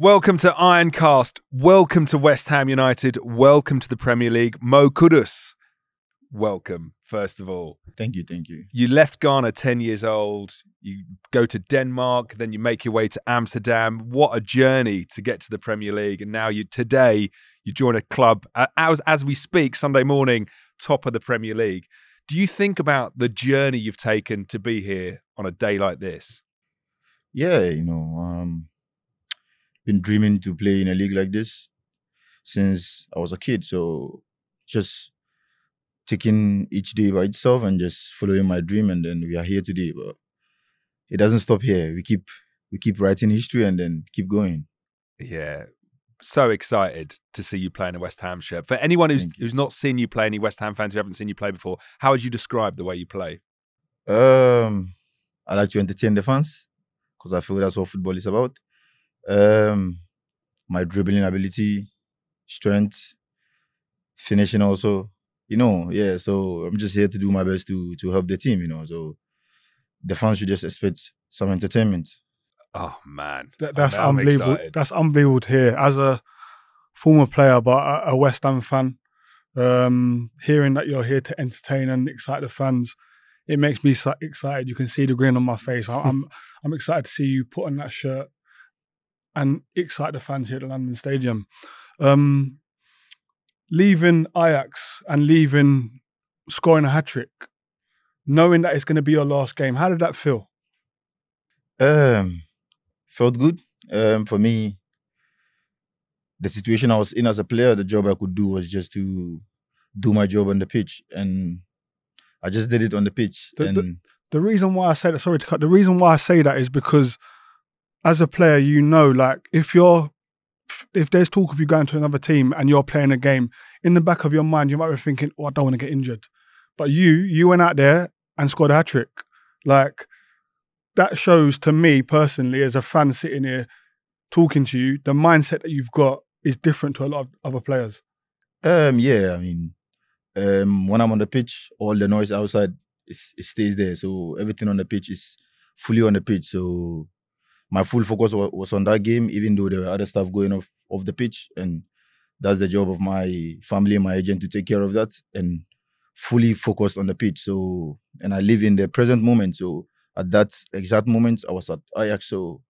Welcome to Ironcast. Welcome to West Ham United. Welcome to the Premier League. Mo Kudus. Welcome, first of all. Thank you, thank you. You left Ghana 10 years old. You go to Denmark, then you make your way to Amsterdam. What a journey to get to the Premier League. And now you today you join a club uh, as, as we speak, Sunday morning, top of the Premier League. Do you think about the journey you've taken to be here on a day like this? Yeah, you know, um, been dreaming to play in a league like this since I was a kid. So just taking each day by itself and just following my dream, and then we are here today. But it doesn't stop here. We keep we keep writing history and then keep going. Yeah, so excited to see you play in a West Ham shirt. For anyone who's who's not seen you play, any West Ham fans who haven't seen you play before, how would you describe the way you play? Um, I like to entertain the fans because I feel that's what football is about. Um, my dribbling ability, strength, finishing also. You know, yeah. So I'm just here to do my best to to help the team. You know, so the fans should just expect some entertainment. Oh man, that, that's unbelievable. Excited. That's unbelievable to hear. As a former player, but a, a West Ham fan, um, hearing that you're here to entertain and excite the fans, it makes me excited. You can see the grin on my face. I'm I'm excited to see you put on that shirt and excite the fans here at the London Stadium. Um, leaving Ajax and leaving scoring a hat trick, knowing that it's going to be your last game, how did that feel? Um, felt good. Um, for me, the situation I was in as a player, the job I could do was just to do my job on the pitch, and I just did it on the pitch. The, and the, the reason why I say that, sorry to cut. The reason why I say that is because as a player, you know, like if you're if there's talk of you going to another team and you're playing a game, in the back of your mind, you might be thinking, "Oh, I don't want to get injured." But you, you went out there and scored a hat trick. Like that shows to me personally, as a fan sitting here talking to you, the mindset that you've got is different to a lot of other players. Um, yeah, I mean, um, when I'm on the pitch, all the noise outside it stays there. So everything on the pitch is fully on the pitch. So my full focus was on that game, even though there were other stuff going off off the pitch, and that's the job of my family and my agent to take care of that and fully focused on the pitch. So, and I live in the present moment. So, at that exact moment, I was at Ajax. So,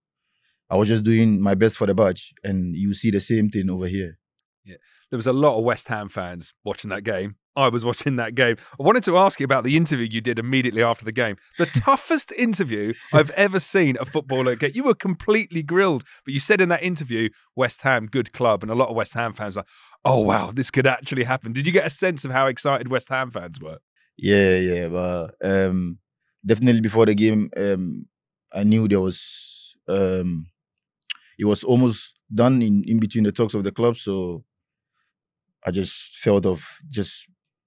I was just doing my best for the badge, and you see the same thing over here. Yeah, there was a lot of West Ham fans watching that game. I was watching that game. I wanted to ask you about the interview you did immediately after the game. The toughest interview I've ever seen a footballer get. You were completely grilled, but you said in that interview, West Ham, good club, and a lot of West Ham fans are, oh wow, this could actually happen. Did you get a sense of how excited West Ham fans were? Yeah, yeah, but um, definitely before the game, um, I knew there was um, it was almost done in, in between the talks of the club, so I just felt of just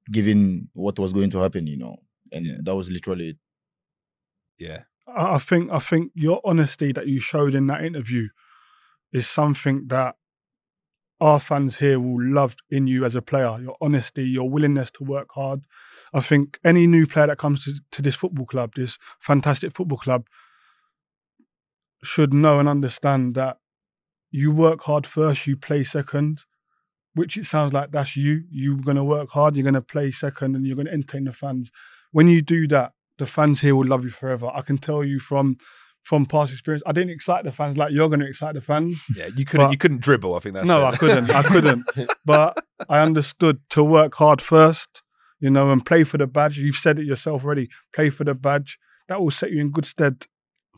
giving what was going to happen, you know, and yeah. that was literally it. Yeah, I think I think your honesty that you showed in that interview is something that our fans here will love in you as a player. Your honesty, your willingness to work hard. I think any new player that comes to, to this football club, this fantastic football club, should know and understand that you work hard first, you play second, which it sounds like that's you. You're going to work hard, you're going to play second, and you're going to entertain the fans. When you do that, the fans here will love you forever. I can tell you from from past experience. I didn't excite the fans like you're going to excite the fans. Yeah, you couldn't. But, you couldn't dribble. I think that's no, it. I couldn't. I couldn't. But I understood to work hard first, you know, and play for the badge. You've said it yourself already. Play for the badge. That will set you in good stead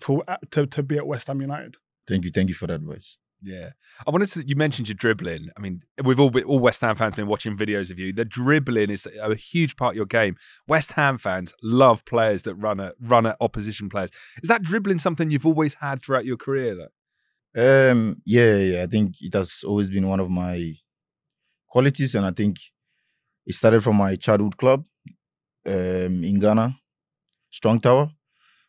for uh, to to be at West Ham United. Thank you. Thank you for that advice. Yeah, I wanted to. You mentioned your dribbling. I mean, we've all all West Ham fans been watching videos of you. The dribbling is a huge part of your game. West Ham fans love players that run at run at opposition players. Is that dribbling something you've always had throughout your career? Though? Um, yeah, yeah. I think it has always been one of my qualities, and I think it started from my childhood club um, in Ghana, Strong Tower.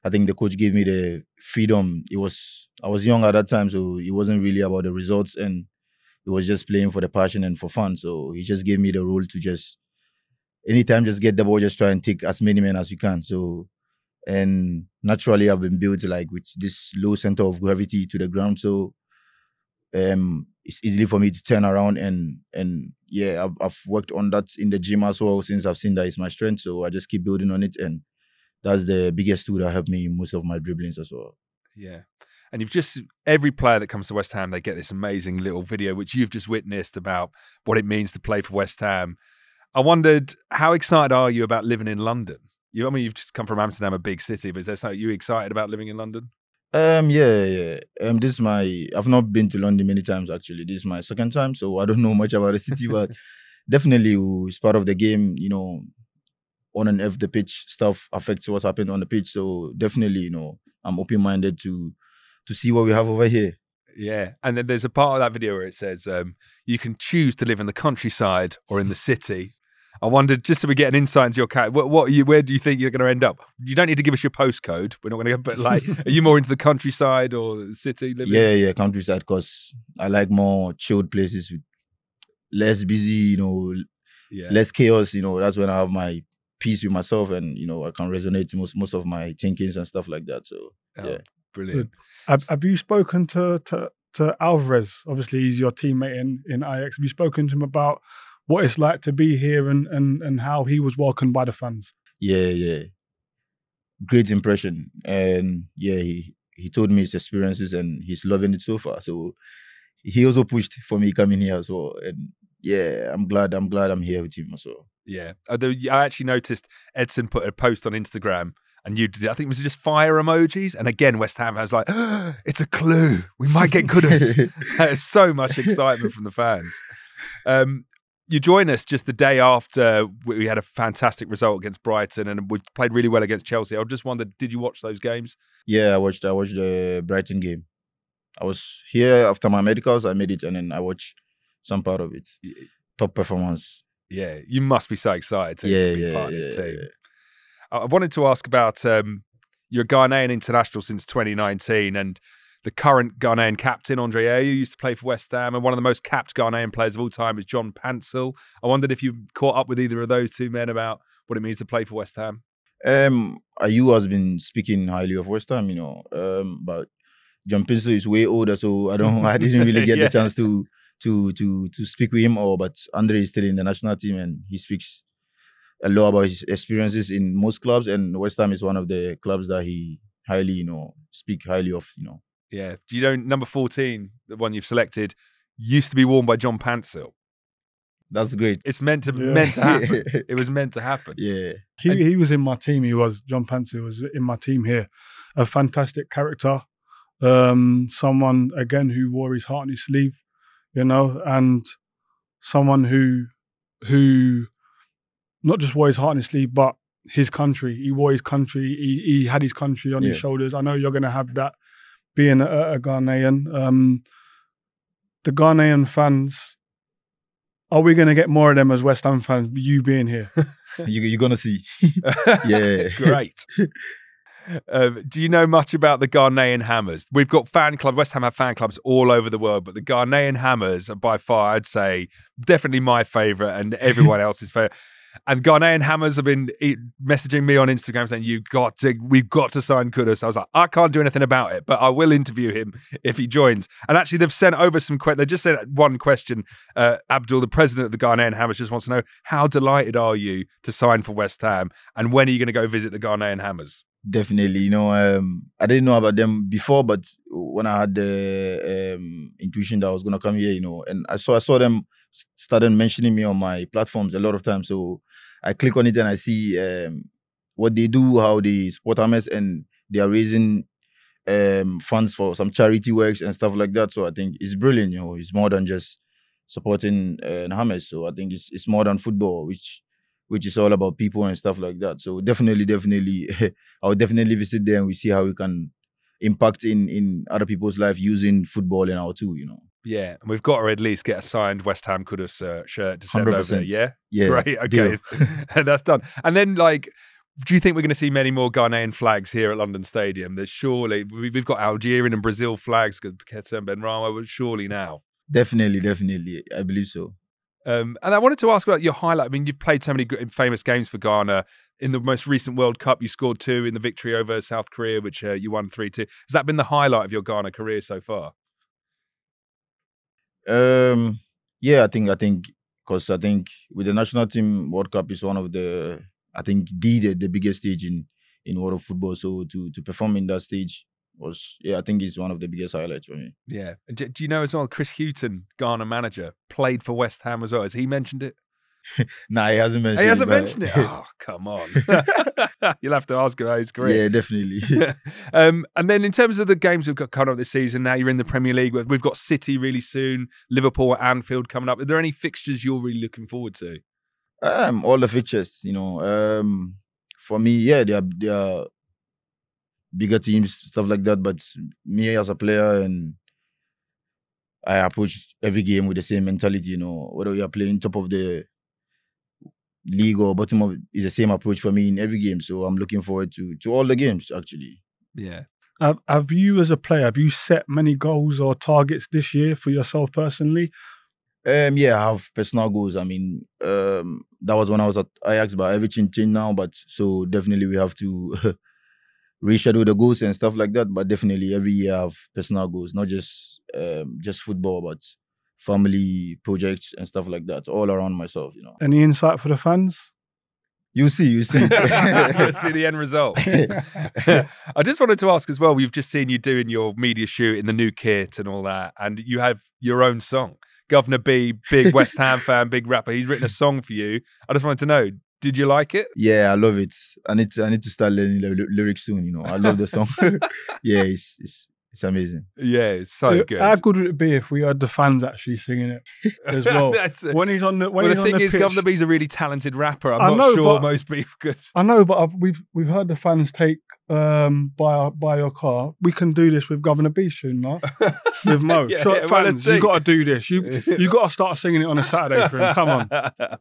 I think the coach gave me the freedom. It was I was young at that time, so it wasn't really about the results, and it was just playing for the passion and for fun. So he just gave me the role to just anytime just get the ball, just try and take as many men as you can. So and naturally I've been built like with this low center of gravity to the ground. So um, it's easily for me to turn around and and yeah, I've, I've worked on that in the gym as well since I've seen that it's my strength. So I just keep building on it, and that's the biggest tool that helped me in most of my dribblings as well. Yeah. And you've just every player that comes to West Ham, they get this amazing little video which you've just witnessed about what it means to play for West Ham. I wondered how excited are you about living in London? You, I mean, you've just come from Amsterdam, a big city, but is there something you excited about living in London? Um, yeah, yeah. Um, this is my. I've not been to London many times actually. This is my second time, so I don't know much about the city, but definitely it's part of the game. You know, on and off the pitch stuff affects what's happening on the pitch. So definitely, you know, I'm open minded to to see what we have over here. Yeah, and then there's a part of that video where it says um, you can choose to live in the countryside or in the city. I wondered just so we get an insight into your cat. What, what you? Where do you think you're going to end up? You don't need to give us your postcode. We're not going to. But like, are you more into the countryside or the city? Living? Yeah, yeah, countryside because I like more chilled places with less busy. You know, yeah. less chaos. You know, that's when I have my peace with myself, and you know, I can resonate most most of my thinkings and stuff like that. So Oh, yeah. brilliant. Have, have you spoken to, to to Alvarez? Obviously, he's your teammate in in Ajax. Have you spoken to him about what it's like to be here and and and how he was welcomed by the fans? yeah, yeah. Great impression, and yeah, he he told me his experiences, and he's loving it so far. So he also pushed for me coming here as well, and yeah, I'm glad. I'm glad I'm here with him as well. Yeah. I actually noticed Edson put a post on Instagram and you did, I think it was just fire emojis. And again, West Ham has like, it's a clue. We might get Kudus. There's so much excitement from the fans. Um, you join us just the day after we had a fantastic result against Brighton and we've played really well against Chelsea. I just wondered, did you watch those games? Yeah, I watched. I watched the Brighton game. I was here after my medicals. I made it, and then I watched some part of it. Top performance. Yeah, you must be so excited to Yeah, be yeah, part of this team. yeah. I wanted to ask about um, you're a Ghanaian international since 2019 and the current Ghanaian captain, Andre Ayew, used to play for West Ham, and one of the most capped Ghanaian players of all time is John Paintsil. I wondered if you caught up with either of those two men about what it means to play for West Ham. Um, Ayew has been speaking highly of West Ham, you know, um, but John Paintsil is way older, so I don't. I didn't really get Yeah. the chance to to to to speak with him. Or but Andre is still in the national team, and he speaks a lot about his experiences in most clubs, and West Ham is one of the clubs that he highly, you know, speak highly of, you know. Yeah. Do you know number 14, the one you've selected, used to be worn by John Paintsil? That's great. It's meant to Yeah. meant to happen. it was meant to happen. yeah, He And- he was in my team. He was John Paintsil was in my team here. A fantastic character. Um, someone again who wore his heart on his sleeve, you know, and someone who who not just wore his heart on his sleeve, but his country. He wore his country. He he had his country on his shoulders. I know you're gonna have that being a, a Ghanaian. Um, the Ghanaian fans. Are we going to get more of them as West Ham fans? You being here, you you're gonna see. Yeah. Great. Um, do you know much about the Ghanaian Hammers? We've got fan club. West Ham have fan clubs all over the world, but the Ghanaian Hammers are by far, I'd say, definitely my favourite and everyone else's favourite. And Ghanaian Hammers have been e- messaging me on Instagram saying, "You got to, we've got to sign Kudus." I was like, "I can't do anything about it, but I will interview him if he joins." And actually, they've sent over some. Que- they just sent one question. Uh, Abdul, the president of the Ghanaian Hammers, just wants to know how delighted are you to sign for West Ham, and when are you going to go visit the Ghanaian Hammers? Definitely, you know, um, I didn't know about them before, but when I had the um, intuition that I was gonna come here, you know, and I saw I saw them started mentioning me on my platforms a lot of times. So I click on it and I see um, what they do, how they support Hammers, and they are raising um, funds for some charity works and stuff like that. So I think it's brilliant. You know, it's more than just supporting uh, Hammers. So I think it's it's more than football, which which is all about people and stuff like that. So definitely, definitely. I'll definitely visit there and we see how we can impact in in other people's life using football in our too, you know. Yeah, and we've got to at least get a signed West Ham Kudus uh, shirt to send over there. 100%. Yeah, Yeah. great. Okay, that's done. And then, like, do you think we're going to see many more Ghanaian flags here at London Stadium? There's surely we- we've got Algerian and Brazil flags, because Ketem Benrahma, but surely now. Definitely, definitely. I believe so. Um, and I wanted to ask about your highlight. I mean, you've played so many famous games for Ghana. In the most recent World Cup, you scored two in the victory over South Korea, which uh, you won 3 2. Has that been the highlight of your Ghana career so far? Um, yeah, I think I think because I think with the national team, World Cup is one of the I think the the, biggest stage in in world of football. So to to perform in that stage was yeah, I think it's one of the biggest highlights for me. Yeah. Do, do you know as well, Chris Hughton, Ghana manager, played for West Ham as well. Has he mentioned it? nah, he hasn't mentioned. He hasn't but- mentioned it. Oh, come on. You'll have to ask about his career. yeah, definitely. um, and then in terms of the games we've got coming up this season, now you're in the Premier League. We've got City really soon, Liverpool at Anfield coming up. Are there any fixtures you're really looking forward to? um, all the fixtures, you know. Um, for me, yeah, they are they are bigger teams, stuff like that. But me as a player, and I approach every game with the same mentality, you know. Whether we are playing top of the league or bottom of, is the same approach for me in every game. So I'm looking forward to to all the games actually. Yeah. Have, have you, as a player, have you set many goals or targets this year for yourself personally? Um, yeah, I have personal goals. I mean, um, that was when I was at Ajax, but everything changed now. But so definitely we have to reschedule the goals and stuff like that. But definitely every year I have personal goals, not just um, just football, but family projects and stuff like that, all around myself. You know, Any insight for the fans? you see, you see. Let's see the end result. I just wanted to ask as well. We've just seen you doing your media shoot in the new kit and all that, and you have your own song. Guvna B, big West Ham fan, big rapper. He's written a song for you. I just wanted to know, did you like it? yeah, I love it. I need to, I need to start learning lyrics soon. You know, I love the song. yeah, it's it's it's amazing. Yeah, it's so Uh, good. How good would it be if we had the fans actually singing it as well? That's when he's on the when well, he's the on thing the is, pitch, Guvna B's a really talented rapper. I'm I not know, sure but- most people could. I know, but I've, we've we've heard the fans take um buy buy your car. We can do this with Guvna B soon, no? With Mo. Yeah, so yeah, well, fans, you see. got to do this. You you got to start singing it on a Saturday for him. Come on.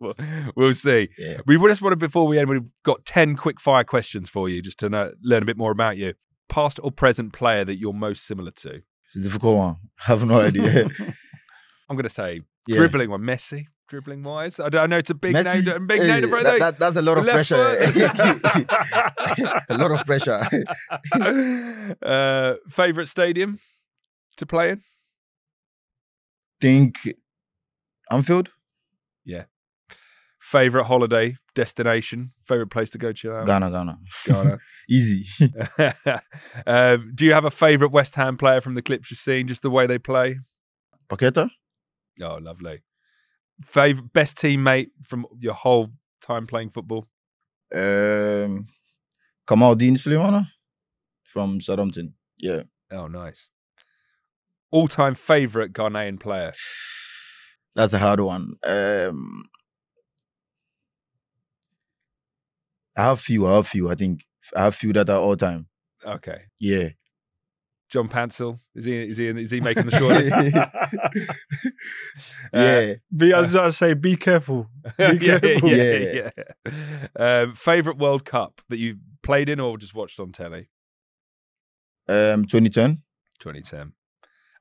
Well, we'll see. Yeah. We just wanted before we end, we've got ten quick fire questions for you, just to know, learn a bit more about you. Past or present player that you're most similar to? It's a difficult one. I have no idea. I'm going to say Yeah. dribbling one, Messi. Dribbling wise, I, don't- I know it's a big Messi, name, big hey, name, bro. that- that- that's a lot of Left pressure. a lot of pressure. uh, favorite stadium to play in? Think Anfield, Favorite holiday destination? Favorite place to go chill out? Ghana, Ghana. Ghana. Easy. um, do you have a favorite West Ham player from the clips you've seen? Just the way they play? Paqueta, Oh, lovely. Favorite best teammate from your whole time playing football? um, Kamaldeen Sulemana from Southampton. Yeah. Oh, nice. All time favorite Ghanaian player? That's a hard one. Um, I have few. I have few. I think I have few that are all time. Okay. Yeah. John Paintsil is he is he is he making the short list? yeah. Be, I was going to say, be careful. Be Uh, yeah, careful. yeah, Yeah. yeah. Um, favorite World Cup that you played in or just watched on telly? Um, 2010. 2010.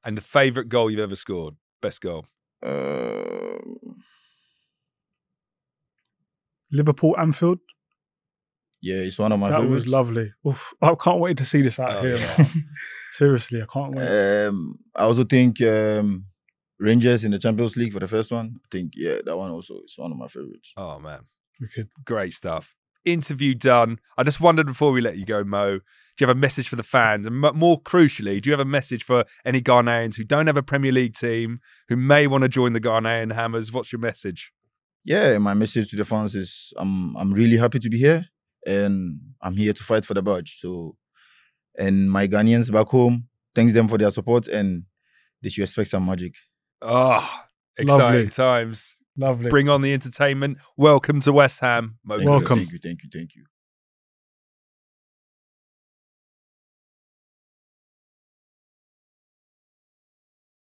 And the favorite goal you've ever scored? Best goal? Um, Liverpool, Anfield. Yeah, it's one of my that favorites. was lovely. Oof, I can't wait to see this out Oh, here. yeah. man. Seriously, I can't wait. Um, I also think um, Rangers in the Champions League for the first one. I think yeah, that one also is one of my favorites. Oh man, we could. great stuff. Interview done. I just wondered before we let you go, Mo, do you have a message for the fans? And m- more crucially, do you have a message for any Ghanaians who don't have a Premier League team, who may want to join the Ghanaian Hammers? What's your message? Yeah, my message to the fans is I'm I'm really happy to be here and I'm here to fight for the badge. So and my Ghanaians back home, thanks them for their support and they should expect some magic. Oh, exciting Lovely. times. Lovely. Bring on the entertainment. Welcome to West Ham. Mo Thank Welcome. You, thank you, thank you, thank you.